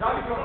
Now you go